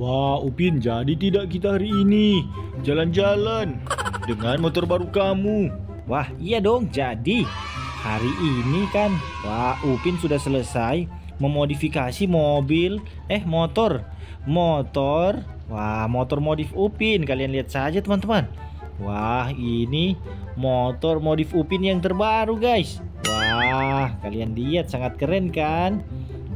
Wah, Upin, jadi tidak kita hari ini jalan-jalan dengan motor baru kamu? Wah, iya dong, jadi. Hari ini kan, wah Upin sudah selesai memodifikasi mobil, eh motor. Motor, wah motor modif Upin, kalian lihat saja teman-teman. Wah, ini motor modif Upin yang terbaru guys. Wah, kalian lihat sangat keren kan?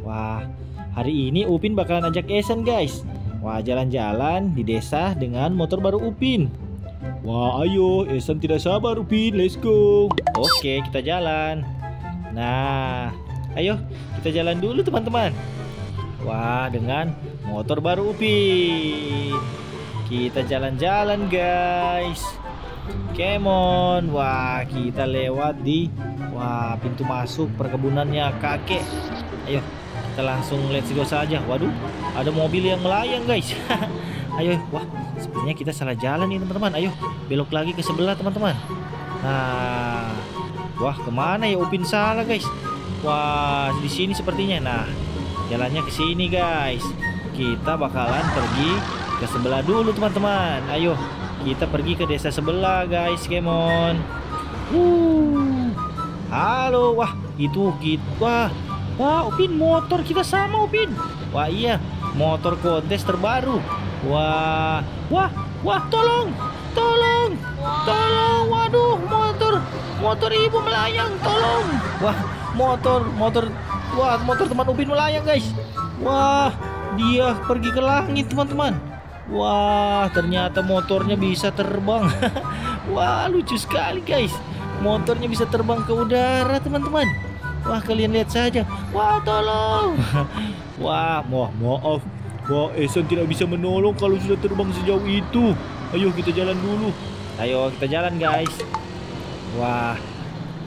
Wah, hari ini Upin bakalan ajak Esen guys. Wah, jalan-jalan di desa dengan motor baru Upin. Wah, ayo, Esen tidak sabar, Upin. Let's go. Oke, kita jalan. Nah, ayo kita jalan dulu teman-teman. Wah, dengan motor baru Upin. Kita jalan-jalan, guys. Come on. Wah, kita lewat di wah pintu masuk perkebunannya kakek. Ayo, kita langsung let's go saja. Waduh, ada mobil yang melayang, guys. Ayo, wah, sepertinya kita salah jalan nih teman-teman. Ayo, belok lagi ke sebelah teman-teman. Nah, wah ke mana ya Upin salah guys? Wah, di sini sepertinya. Nah, jalannya ke sini guys. Kita bakalan pergi ke sebelah dulu teman-teman. Ayo, kita pergi ke desa sebelah guys. Come on. Uh, halo, wah itu gitu. Wah, wah Upin motor kita sama Upin. Wah iya, motor kontes terbaru. Wah, wah, wah, tolong, tolong, tolong, waduh, motor, motor ibu melayang, tolong. Wah, motor, motor, wah, motor teman Upin melayang guys. Wah, dia pergi ke langit teman-teman. Wah, ternyata motornya bisa terbang. wah, lucu sekali guys. Motornya bisa terbang ke udara teman-teman. Wah, kalian lihat saja. Wah, tolong. wah, wah, maaf Wah, Esen tidak bisa menolong kalau sudah terbang sejauh itu. Ayo kita jalan dulu. Ayo kita jalan guys. Wah,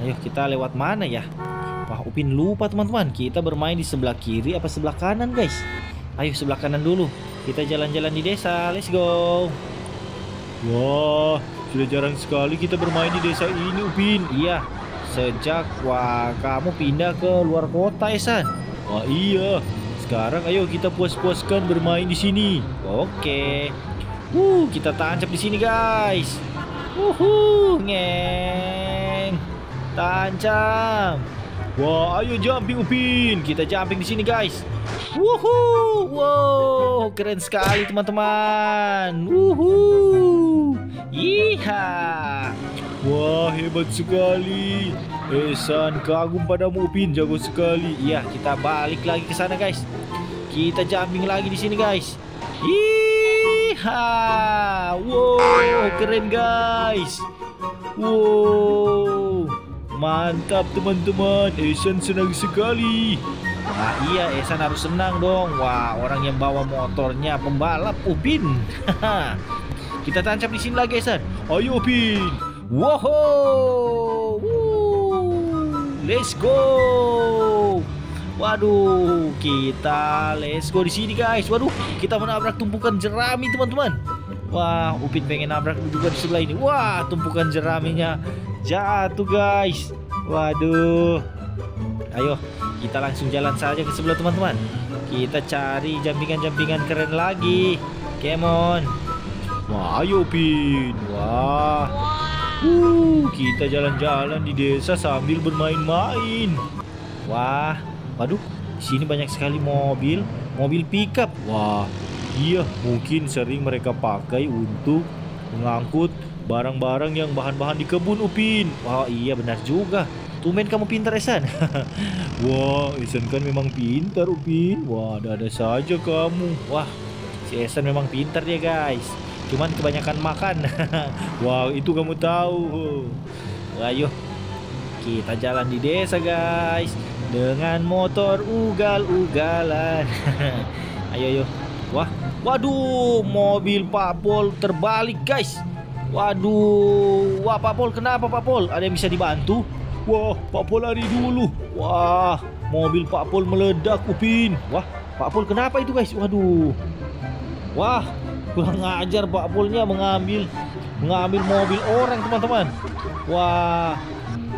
ayo kita lewat mana ya? Wah, Upin lupa teman-teman. Kita bermain di sebelah kiri apa sebelah kanan guys? Ayo sebelah kanan dulu. Kita jalan-jalan di desa. Let's go. Wah, sudah jarang sekali kita bermain di desa ini, Upin. Iya, sejak wah kamu pindah ke luar kota, Esan. Wah, iya. Sekarang ayo kita puas-puaskan bermain di sini. Oke. Uh, kita tancap di sini, guys. Uhu, ngeng. Tancap. Wah, ayo jumping Upin. Kita jumping di sini, guys. Wuhu, wow, keren sekali teman-teman. Wuhu, Iha. Wah, hebat sekali. Esan kagum padamu Upin, jago sekali. Iya, kita balik lagi ke sana, guys. Kita jumping lagi di sini, guys. Iha. Wow, keren, guys. Wow. Mantap, teman-teman. Esan senang sekali. Nah iya Esan harus senang dong Wah orang yang bawa motornya pembalap Upin Kita tancap di sini lagi Esan Ayo Upin Wow Let's go. Waduh, kita let's go di sini guys. Waduh, kita menabrak tumpukan jerami teman-teman. Wah, Upin pengen nabrak juga di sebelah ini. Wah, tumpukan jeraminya jatuh guys. Waduh. Ayo, kita langsung jalan saja ke sebelah teman-teman. Kita cari jampingan-jampingan keren lagi. Come on. Wah, ayo Upin. Wah. Uh, kita jalan-jalan di desa sambil bermain-main. Wah, waduh, di sini banyak sekali mobil, mobil pickup. Wah, iya, mungkin sering mereka pakai untuk mengangkut barang-barang yang bahan-bahan di kebun Upin. Wah, iya benar juga. Tumen kamu pintar Esan. Wah, Esan kan memang pintar Upin. Wah, ada-ada saja kamu. Wah, si Esan memang pintar ya guys cuman kebanyakan makan. Wow itu kamu tahu. Ayo kita jalan di desa guys. Dengan motor ugal-ugalan. Ayo ayo. Wah waduh mobil Pak Pol terbalik guys. Waduh wah Pak Pol kenapa Pak Pol? Ada yang bisa dibantu? Wah Pak Pol lari dulu. Wah mobil Pak Pol meledak Upin. Wah Pak Pol kenapa itu guys? Waduh. Wah kurang ngajar Pak Pulnya mengambil mengambil mobil orang teman-teman wah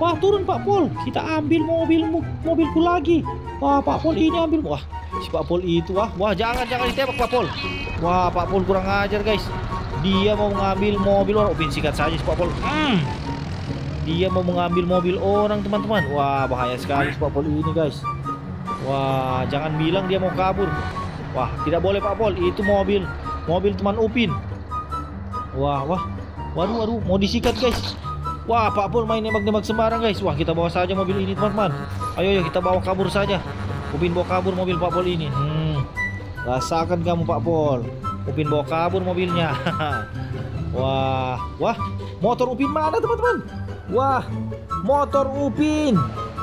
Wah turun Pak Pol, kita ambil mobil mobilku lagi. Wah Pak Pol ini ambil, wah si Pak Pol itu wah, wah jangan jangan ditembak Pak Pol. Wah Pak Pol kurang ajar guys. Dia mau mengambil mobil orang, oh, sikat saja si Pak Pol. Hmm. Dia mau mengambil mobil orang teman-teman. Wah bahaya sekali si Pak Pol ini guys. Wah jangan bilang dia mau kabur. Wah tidak boleh Pak Pol, itu mobil mobil teman Upin. Wah wah, waduh waduh mau disikat guys. Wah, Pak Pol main nembak-nembak sembarang, guys. Wah, kita bawa saja mobil ini, teman-teman. Ayo, ayo, kita bawa kabur saja. Upin bawa kabur mobil Pak Pol ini. Hmm. Rasakan kamu, Pak Pol. Upin bawa kabur mobilnya. wah, wah, motor Upin mana, teman-teman? Wah, motor Upin.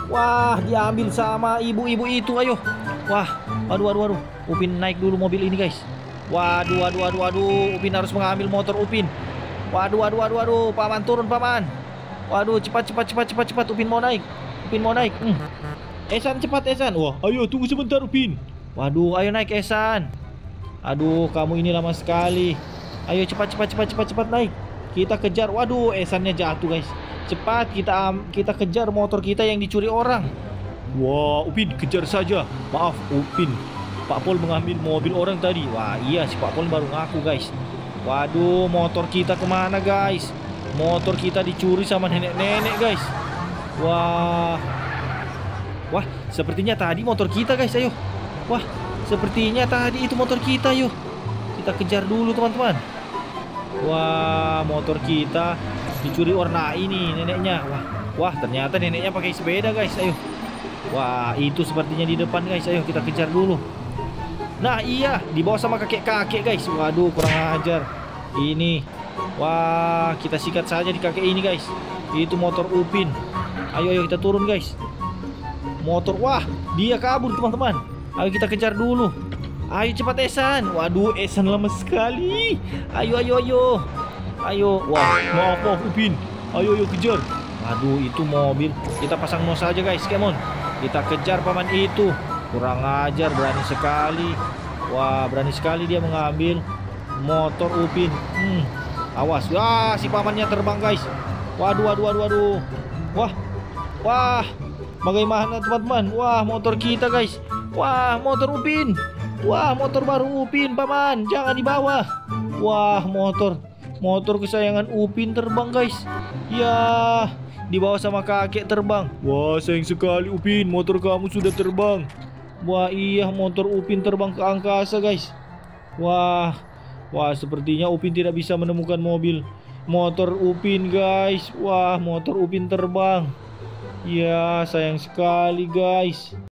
Wah, diambil sama ibu-ibu itu. Ayo. Wah, aduh, aduh, aduh. Upin naik dulu mobil ini, guys. Waduh, waduh, waduh, waduh. Upin harus mengambil motor Upin. Waduh, waduh, waduh, waduh. Paman turun, paman. Waduh, cepat, cepat, cepat, cepat, cepat. Upin mau naik. Upin mau naik. Hmm. Esan cepat, Esan. Wah, ayo tunggu sebentar, Upin. Waduh, ayo naik Esan. Aduh, kamu ini lama sekali. Ayo cepat, cepat, cepat, cepat, cepat naik. Kita kejar. Waduh, Esannya jatuh, guys. Cepat kita kita kejar motor kita yang dicuri orang. Wah, Upin kejar saja. Maaf, Upin. Pak Pol mengambil mobil orang tadi. Wah, iya si Pak Pol baru ngaku, guys. Waduh, motor kita ke mana, guys? Motor kita dicuri sama nenek-nenek guys. Wah. Wah sepertinya tadi motor kita guys. Ayo. Wah sepertinya tadi itu motor kita yuk Kita kejar dulu teman-teman. Wah motor kita dicuri warna ini neneknya. Wah Wah ternyata neneknya pakai sepeda guys. Ayo. Wah itu sepertinya di depan guys. Ayo kita kejar dulu Nah iya dibawa sama kakek-kakek guys Waduh kurang ajar Ini Wah, kita sikat saja di kakek ini, guys. Itu motor Upin. Ayo, ayo kita turun, guys. Motor, wah, dia kabur, teman-teman. Ayo kita kejar dulu. Ayo cepat Esan. Waduh, Esan lama sekali. Ayo, ayo, ayo. Ayo. Wah, maaf, maaf Upin. Ayo, ayo kejar. Waduh, itu mobil. Kita pasang nos saja, guys. Come on. Kita kejar paman itu. Kurang ajar, berani sekali. Wah, berani sekali dia mengambil motor Upin. Hmm, Awas. Wah, si pamannya terbang, guys. Waduh, waduh, waduh, waduh. Wah. Wah. Bagaimana, teman-teman? Wah, motor kita, guys. Wah, motor Upin. Wah, motor baru Upin, paman. Jangan dibawa. Wah, motor. Motor kesayangan Upin terbang, guys. Ya, dibawa sama kakek terbang. Wah, sayang sekali Upin, motor kamu sudah terbang. Wah, iya, motor Upin terbang ke angkasa, guys. Wah, Wah, sepertinya Upin tidak bisa menemukan mobil motor Upin, guys. Wah, motor Upin terbang. Ya, sayang sekali, guys.